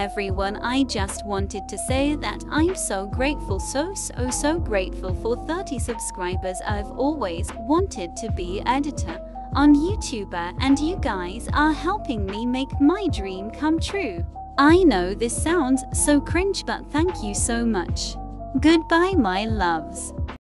Everyone, I just wanted to say that I'm so grateful, so so so grateful for 30 subscribers. I've always wanted to be editor on YouTuber and you guys are helping me make my dream come true. I know this sounds so cringe but thank you so much. Goodbye my loves.